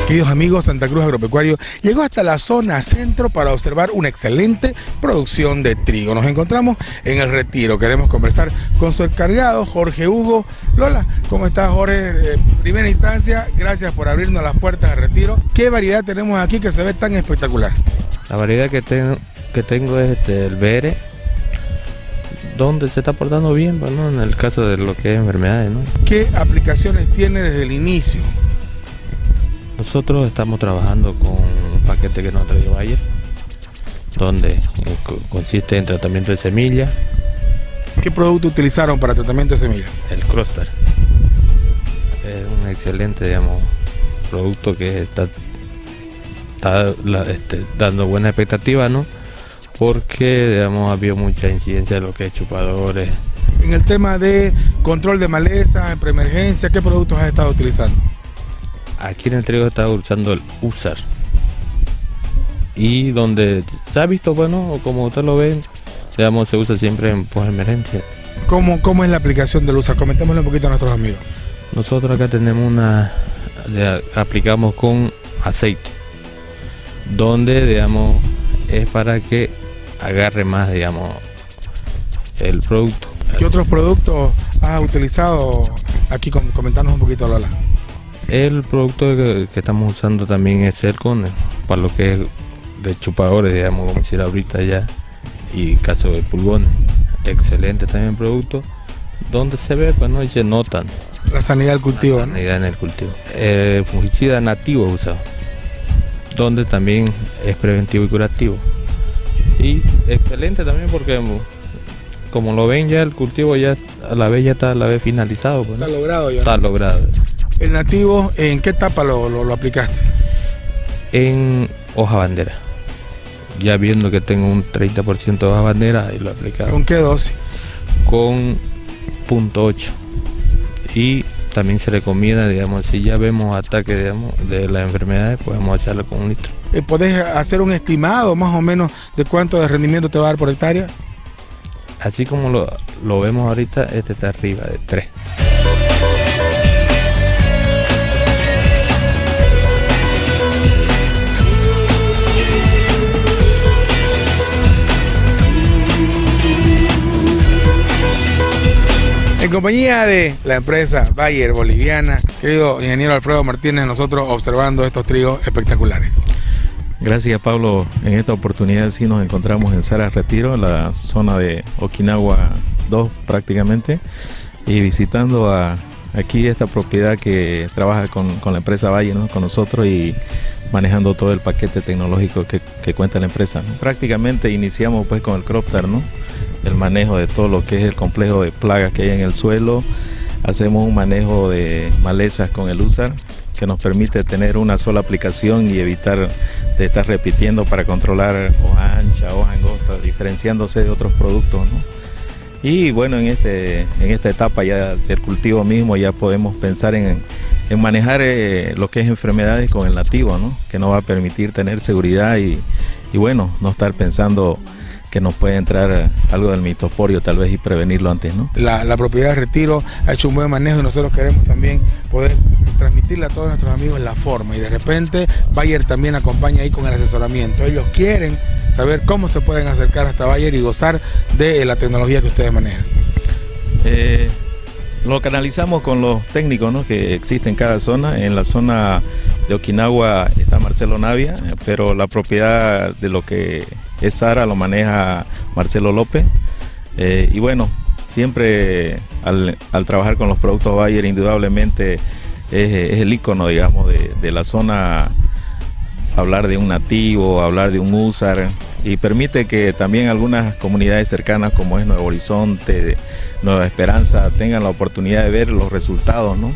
Speaker 4: Queridos amigos, Santa Cruz Agropecuario llegó hasta la zona centro para observar una excelente producción de trigo. Nos encontramos en el retiro. Queremos conversar con su encargado, Jorge Hugo. Lola, ¿cómo estás, Jorge? Eh, primera instancia, gracias por abrirnos las puertas del retiro. ¿Qué variedad tenemos aquí que se ve tan espectacular?
Speaker 16: La variedad que tengo, que tengo es este, el BR, donde se está portando bien, ¿no? en el caso de lo que es enfermedades. ¿no?
Speaker 4: ¿Qué aplicaciones tiene desde el inicio?
Speaker 16: Nosotros estamos trabajando con un paquete que nos ha traído Bayer, donde co- consiste en tratamiento de semilla,
Speaker 4: ¿Qué producto utilizaron para tratamiento de semillas?
Speaker 16: el Crostar. Es un excelente, digamos, producto que está, está la- este, dando buena expectativa, ¿no? Porque, digamos, ha habido mucha incidencia de lo que es chupadores.
Speaker 4: En el tema de control de maleza, en preemergencia, ¿qué productos has estado utilizando?
Speaker 16: Aquí en el trigo está usando el USAR. Y donde se ha visto, bueno, como usted lo ve, digamos, se usa siempre en post-emergencia.
Speaker 4: ¿Cómo, ¿Cómo es la aplicación del USA? Comentémosle un poquito a nuestros amigos.
Speaker 16: Nosotros acá tenemos una, aplicamos con aceite, donde, digamos, es para que agarre más, digamos, el producto.
Speaker 4: ¿Qué otros productos has utilizado? Aquí com- comentarnos un poquito, Lola.
Speaker 16: El producto que, que estamos usando también es el con para lo que es de chupadores, digamos, como decir ahorita ya, y caso de pulgones. Excelente también producto, donde se ve, pues no, y se notan.
Speaker 4: La sanidad del cultivo.
Speaker 16: La sanidad en el cultivo. El fungicida nativo usado, donde también es preventivo y curativo. Y excelente también porque mm, como lo ven ya el cultivo ya a la vez ya está a la vez finalizado. pues, ¿no?
Speaker 4: Está logrado ya.
Speaker 16: Está logrado.
Speaker 4: El nativo, ¿en qué etapa lo, lo- lo aplicaste?
Speaker 16: En hoja bandera. Ya viendo que tengo un 30% de hoja bandera, y lo he aplicado.
Speaker 4: ¿Con qué dosis?
Speaker 16: Con punto 8. Y también se recomienda, digamos, si ya vemos ataques digamos, de las enfermedades, podemos echarle con un litro.
Speaker 4: Eh, ¿Podés hacer un estimado más o menos de cuánto de rendimiento te va a dar por hectárea?
Speaker 16: Así como lo, lo vemos ahorita, este está arriba de 3.
Speaker 4: En compañía de la empresa Bayer Boliviana, querido ingeniero Alfredo Martínez, nosotros observando estos trigos espectaculares.
Speaker 17: Gracias Pablo. En esta oportunidad sí nos encontramos en Sara Retiro, la zona de Okinawa 2 prácticamente, y visitando aquí esta propiedad que trabaja con, la empresa Valle, con nosotros y manejando todo el paquete tecnológico que, cuenta la empresa. Prácticamente iniciamos pues con el Croptar, ¿no? el manejo de todo lo que es el complejo de plagas que hay en el suelo, hacemos un manejo de malezas con el USAR que nos permite tener una sola aplicación y evitar de estar repitiendo para controlar hoja ancha, hoja angosta, diferenciándose de otros productos. Y bueno, en, este, en esta etapa ya del cultivo mismo ya podemos pensar en, en manejar eh, lo que es enfermedades con el nativo, ¿no? que nos va a permitir tener seguridad y, y bueno, no estar pensando que nos puede entrar algo del mitoporio tal vez y prevenirlo antes, ¿no?
Speaker 4: La, la, propiedad de retiro ha hecho un buen manejo y nosotros queremos también poder transmitirle a todos nuestros amigos la forma y de repente Bayer también acompaña ahí con el asesoramiento. Ellos quieren saber cómo se pueden acercar hasta Bayer y gozar de la tecnología que ustedes manejan.
Speaker 17: Eh, lo canalizamos con los técnicos ¿no? que existen en cada zona. En la zona de Okinawa está Marcelo Navia, pero la propiedad de lo que es Sara lo maneja Marcelo López. Eh, y bueno, siempre al, trabajar con los productos Bayer, indudablemente es, el icono, digamos, de, la zona. Hablar de un nativo, hablar de un USAR, y permite que también algunas comunidades cercanas, como es Nuevo Horizonte, Nueva Esperanza, tengan la oportunidad de ver los resultados, ¿no?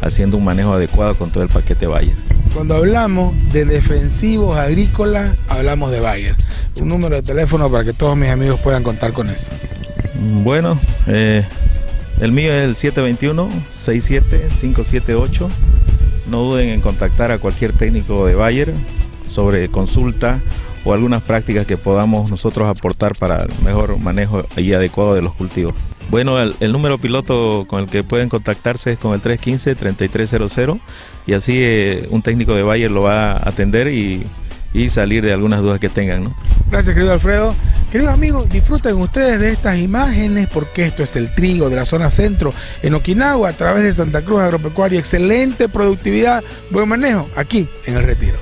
Speaker 17: haciendo un manejo adecuado con todo el paquete Bayer.
Speaker 4: Cuando hablamos de defensivos agrícolas, hablamos de Bayer. Un número de teléfono para que todos mis amigos puedan contar con eso.
Speaker 17: Bueno, eh, el mío es el 721-67-578. No duden en contactar a cualquier técnico de Bayer sobre consulta o algunas prácticas que podamos nosotros aportar para el mejor manejo y adecuado de los cultivos. Bueno, el, número piloto con el que pueden contactarse es con el 315-3300 y así eh, un técnico de Bayer lo va a atender y, y, salir de algunas dudas que tengan. ¿no?
Speaker 4: Gracias, querido Alfredo. Queridos amigos, disfruten ustedes de estas imágenes porque esto es el trigo de la zona centro en Okinawa a través de Santa Cruz Agropecuaria. Excelente productividad, buen manejo aquí en el Retiro.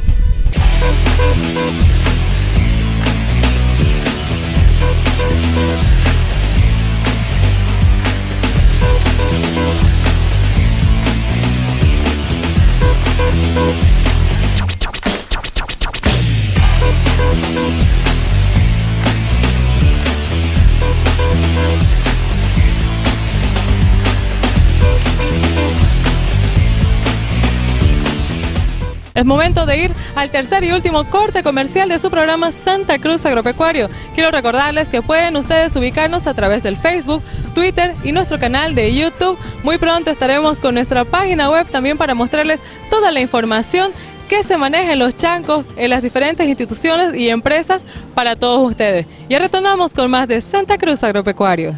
Speaker 8: Es momento de ir al tercer y último corte comercial de su programa Santa Cruz Agropecuario. Quiero recordarles que pueden ustedes ubicarnos a través del Facebook, Twitter y nuestro canal de YouTube. Muy pronto estaremos con nuestra página web también para mostrarles toda la información que se maneja en los chancos, en las diferentes instituciones y empresas para todos ustedes. Ya retornamos con más de Santa Cruz Agropecuario.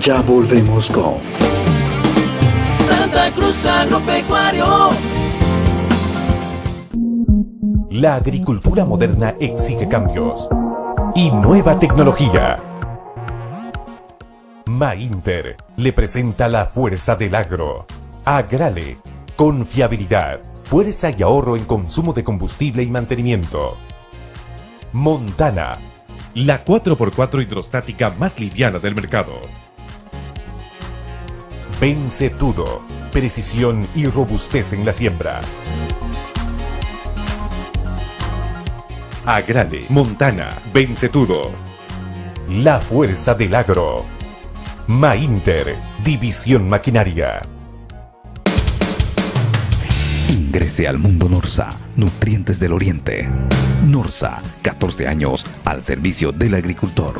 Speaker 1: Ya volvemos con
Speaker 2: Agropecuario.
Speaker 10: La agricultura moderna exige cambios y nueva tecnología. Mainter le presenta la fuerza del agro. Agrale, confiabilidad, fuerza y ahorro en consumo de combustible y mantenimiento. Montana, la 4x4 hidrostática más liviana del mercado. Vence todo, precisión y robustez en la siembra. Agrale, Montana, vence todo. La fuerza del agro. Mainter, División Maquinaria.
Speaker 1: Ingrese al mundo Norsa, Nutrientes del Oriente. Norsa, 14 años al servicio del agricultor.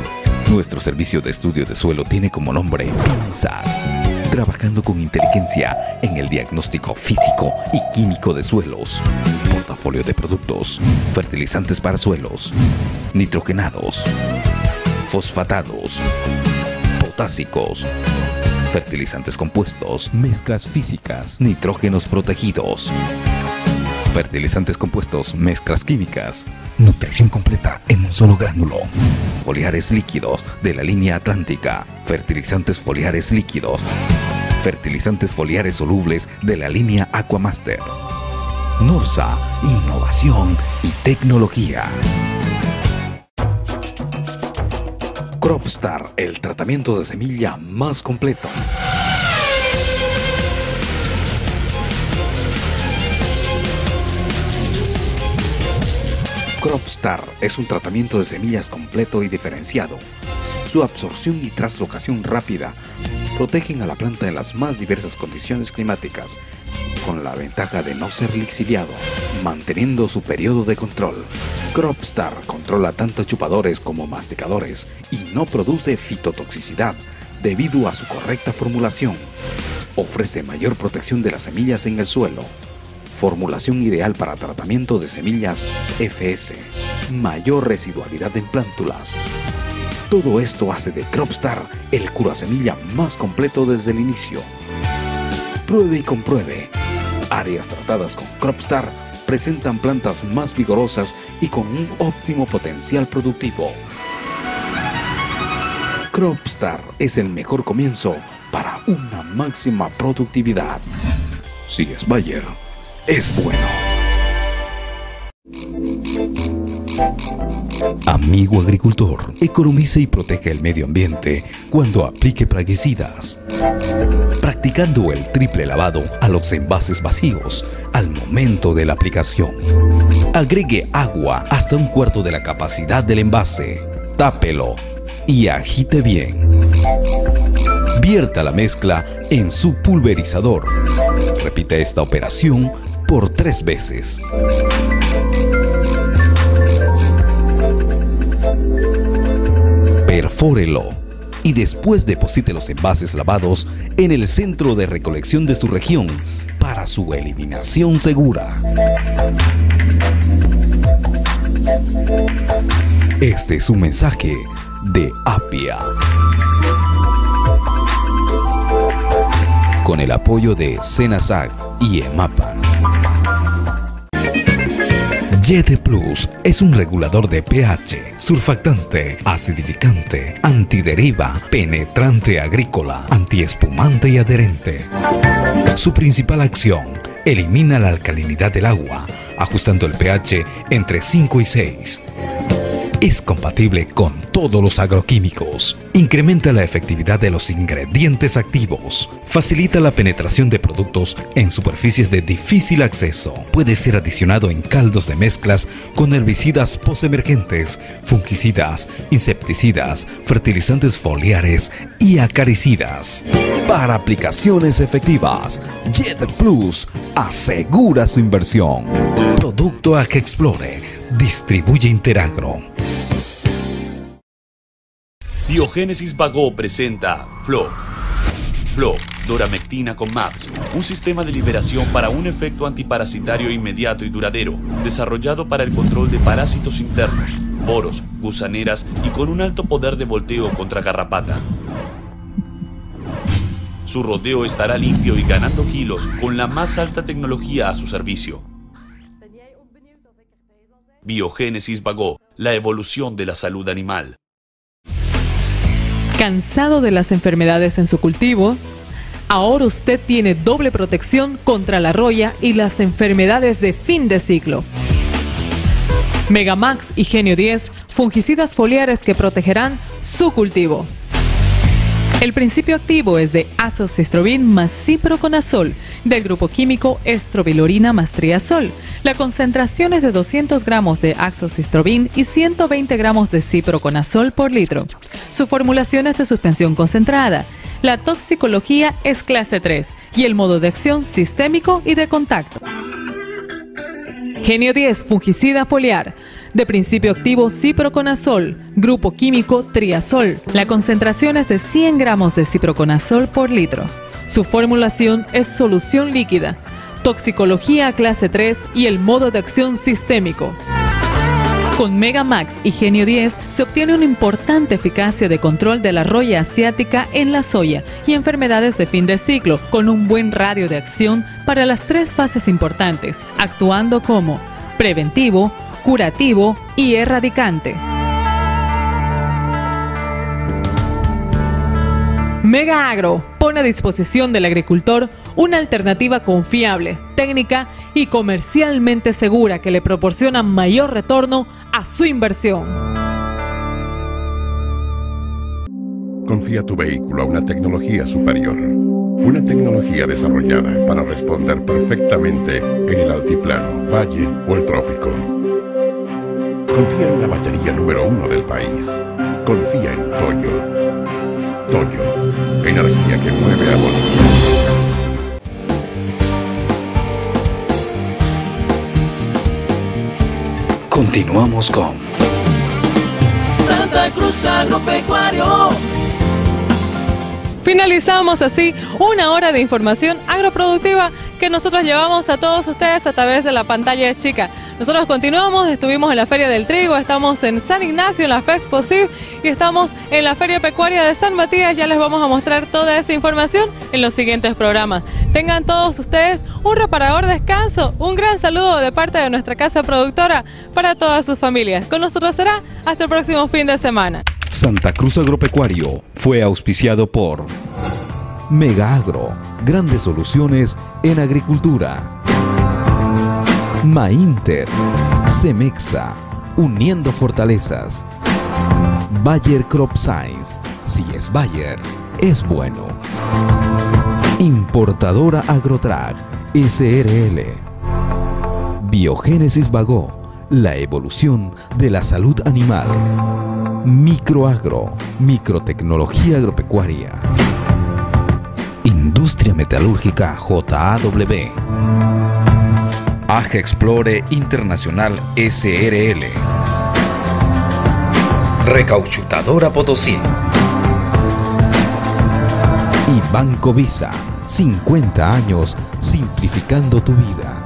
Speaker 1: Nuestro servicio de estudio de suelo tiene como nombre INSAT trabajando con inteligencia en el diagnóstico físico y químico de suelos, portafolio de productos, fertilizantes para suelos, nitrogenados, fosfatados, potásicos, fertilizantes compuestos, mezclas físicas, nitrógenos protegidos, fertilizantes compuestos, mezclas químicas, nutrición completa en un solo gránulo, foliares líquidos de la línea atlántica, fertilizantes foliares líquidos, fertilizantes foliares solubles de la línea Aquamaster. Norsa, innovación y tecnología. Cropstar, el tratamiento de semilla más completo.
Speaker 18: Cropstar es un tratamiento de semillas completo y diferenciado. Su absorción y traslocación rápida protegen a la planta en las más diversas condiciones climáticas, con la ventaja de no ser lixiviado, manteniendo su periodo de control. Cropstar controla tanto chupadores como masticadores y no produce fitotoxicidad debido a su correcta formulación. Ofrece mayor protección de las semillas en el suelo. Formulación ideal para tratamiento de semillas FS. Mayor residualidad en plántulas. Todo esto hace de Cropstar el cura semilla más completo desde el inicio. Pruebe y compruebe. Áreas tratadas con Cropstar presentan plantas más vigorosas y con un óptimo potencial productivo. Cropstar es el mejor comienzo para una máxima productividad. Si es Bayer, es bueno.
Speaker 1: Amigo agricultor, economice y protege el medio ambiente cuando aplique plaguicidas. Practicando el triple lavado a los envases vacíos al momento de la aplicación. Agregue agua hasta un cuarto de la capacidad del envase. Tápelo y agite bien. Vierta la mezcla en su pulverizador. Repite esta operación por tres veces. Perfórelo y después deposite los envases lavados en el centro de recolección de su región para su eliminación segura. Este es un mensaje de Apia. Con el apoyo de Senasag y EMAPA. YD Plus es un regulador de pH, surfactante, acidificante, antideriva, penetrante agrícola, antiespumante y adherente. Su principal acción, elimina la alcalinidad del agua, ajustando el pH entre 5 y 6. Es compatible con todos los agroquímicos. Incrementa la efectividad de los ingredientes activos. Facilita la penetración de productos en superficies de difícil acceso. Puede ser adicionado en caldos de mezclas con herbicidas posemergentes, fungicidas, insecticidas, fertilizantes foliares y acaricidas. Para aplicaciones efectivas, Jet Plus asegura su inversión. Producto a explore. Distribuye Interagro.
Speaker 13: Biogénesis Vago presenta Flock. Flock, doramectina con MAPS, un sistema de liberación para un efecto antiparasitario inmediato y duradero, desarrollado para el control de parásitos internos, poros, gusaneras y con un alto poder de volteo contra garrapata. Su rodeo estará limpio y ganando kilos con la más alta tecnología a su servicio. Biogénesis Vago, la evolución de la salud animal.
Speaker 8: ¿Cansado de las enfermedades en su cultivo? Ahora usted tiene doble protección contra la roya y las enfermedades de fin de ciclo. Megamax y Genio 10, fungicidas foliares que protegerán su cultivo. El principio activo es de azocistrobin más ciproconazol, del grupo químico estrobilurina más triazol. La concentración es de 200 gramos de azocistrobin y 120 gramos de ciproconazol por litro. Su formulación es de suspensión concentrada. La toxicología es clase 3 y el modo de acción sistémico y de contacto. Genio 10, fungicida foliar. De principio activo ciproconazol, grupo químico triazol. La concentración es de 100 gramos de ciproconazol por litro. Su formulación es solución líquida. Toxicología clase 3 y el modo de acción sistémico. Con Megamax y Genio 10 se obtiene una importante eficacia de control de la roya asiática en la soya y enfermedades de fin de ciclo, con un buen radio de acción para las tres fases importantes, actuando como preventivo, curativo y erradicante. Mega Agro pone a disposición del agricultor una alternativa confiable, técnica y comercialmente segura que le proporciona mayor retorno a su inversión.
Speaker 11: Confía tu vehículo a una tecnología superior. Una tecnología desarrollada para responder perfectamente en el altiplano, valle o el trópico. Confía en la batería número uno del país. Confía en Toyo. Toyo, energía que mueve a Bolivia.
Speaker 1: Continuamos con
Speaker 19: Santa Cruz Agropecuario.
Speaker 2: Finalizamos así una hora de información agroproductiva que nosotros llevamos a todos ustedes a través de la pantalla chica. Nosotros continuamos, estuvimos en la Feria del Trigo, estamos en San Ignacio, en la FEXPOSIV y estamos en la Feria Pecuaria de San Matías. Ya les vamos a mostrar toda esa información en los siguientes programas. Tengan todos ustedes un reparador descanso, un gran saludo de parte de nuestra casa productora para todas sus familias. Con nosotros será hasta el próximo fin de semana.
Speaker 1: Santa Cruz Agropecuario fue auspiciado por Mega Agro, grandes soluciones en agricultura. Mainter, Cemexa, uniendo fortalezas. Bayer Crop Science, si es Bayer, es bueno. Importadora Agrotrack, SRL. Biogénesis Vago, la evolución de la salud animal. Microagro, microtecnología agropecuaria. Industria metalúrgica JAW. AG Explore Internacional SRL. Recauchutadora Potosí. Y Banco Visa, 50 años simplificando tu vida.